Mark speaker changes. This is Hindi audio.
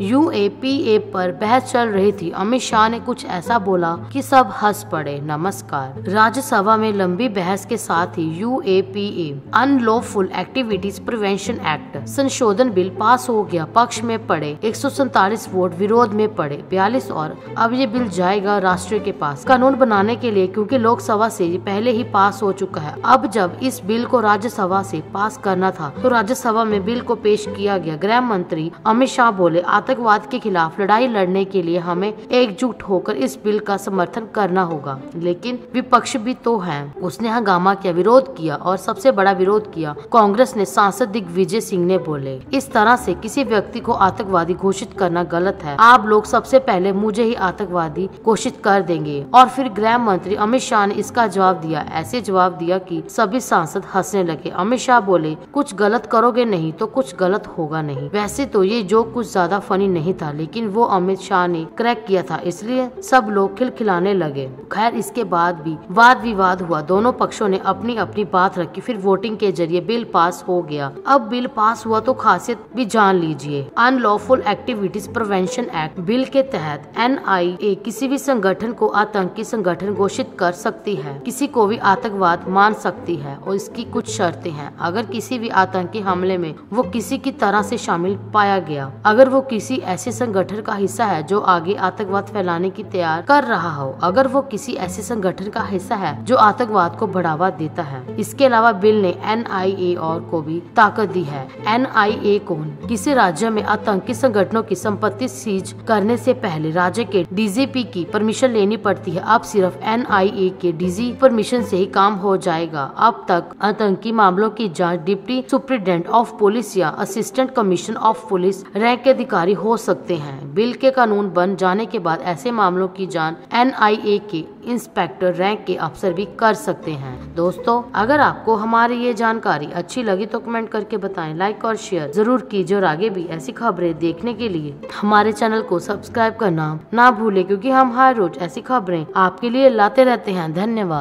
Speaker 1: यूएपीए पर बहस चल रही थी। अमित शाह ने कुछ ऐसा बोला कि सब हंस पड़े। नमस्कार। राज्यसभा में लंबी बहस के साथ ही U A P A unlawful activities prevention act संशोधन बिल पास हो गया। पक्ष में पड़े एक वोट विरोध में पड़े। बयालीस और अब ये बिल जाएगा राष्ट्र के पास। कानून बनाने के लिए क्योंकि लोकसभा से ये पहले ही पास हो चुका है। अब जब इस बिल को राज्यसभा से पास करना था तो राज्यसभा में बिल को पेश किया गया। गृह मंत्री अमित शाह बोले आतंकवाद के खिलाफ लड़ाई लड़ने के लिए हमें एकजुट होकर इस बिल का समर्थन करना होगा। लेकिन विपक्ष भी तो है। उसने हंगामा किया, विरोध किया और सबसे बड़ा विरोध किया। कांग्रेस ने सांसद दिग्विजय सिंह ने बोले, इस तरह से किसी व्यक्ति को आतंकवादी घोषित करना गलत है। आप लोग सबसे पहले मुझे ही आतंकवादी घोषित कर देंगे। और फिर गृह मंत्री अमित शाह ने इसका जवाब दिया। ऐसे जवाब दिया कि सभी सांसद हंसने लगे। अमित शाह बोले, कुछ गलत करोगे नहीं तो कुछ गलत होगा नहीं। वैसे तो ये जो कुछ ज़्यादा फनी नहीं था, लेकिन वो अमित शाह ने क्रैक किया था, इसलिए सब लोग खिलखिलाने लगे। खैर, इसके बाद भी वाद विवाद हुआ। दोनों पक्षों ने अपनी अपनी बात रखी, फिर वोटिंग के ज़रिए बिल पास हो गया। अब बिल पास हुआ तो खासियत भी जान लीजिए। Unlawful activities prevention act bill के तहत NIA किसी भी संगठन को आतंकी संगठन घोषित कर सकती है। किसी को भी आतंकवाद मान सकती है, और इसकी कुछ शर्तें हैं। अगर किसी भी आतंकी हमले में वो किसी की तरह से शामिल पाया गया, अगर वो किसी ऐसे संगठन का हिस्सा है जो आगे आतंकवाद फैलाने की तैयार कर रहा हो। अगर वो किसी ऐसे संगठन का हिस्सा है जो आतंकवाद को बढ़ावा देता है। इसके अलावा बिल ने NIA और को भी ताकत दी है। एन को किसी राज्य में आतंकी संगठनों की संपत्ति सीज करने से पहले राज्य के डीजीपी की परमिशन लेनी पड़ती है। अब सिर्फ़ NIA के डीजी परमिशन से ही काम हो जाएगा। अब तक आतंकी मामलों की जाँच डिप्टी सुप्रिटेंडेंट ऑफ़ पुलिस या assistant commission of police rank के अधिकारी हो सकते हैं। बिल के कानून बन जाने के बाद ऐसे मामलों की जाँच एन के इंस्पेक्टर रैंक के अफसर भी कर सकते हैं। दोस्तों, अगर आपको हमारी ये जानकारी अच्छी लगी तो कमेंट करके बताएँ। लाइक और शेयर ज़रूर कीजिए और आगे भी ऐसी खबरें देखने के लिए हमारे चैनल को सब्सक्राइब करना ना भूले, क्यूँकी हम हर रोज ऐसी खबरें आपके लिए लाते रहते हैं। धन्यवाद।